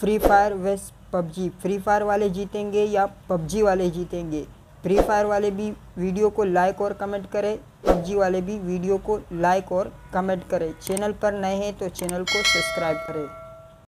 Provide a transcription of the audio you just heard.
Free fire versus PUBG. Free fire वाले जीतेंगे या पबजी वाले जीतेंगे? फ्री फायर वाले भी वीडियो को लाइक और कमेंट करें। पबजी वाले भी वीडियो को लाइक और कमेंट करें। चैनल पर नए हैं तो चैनल को सब्सक्राइब करें।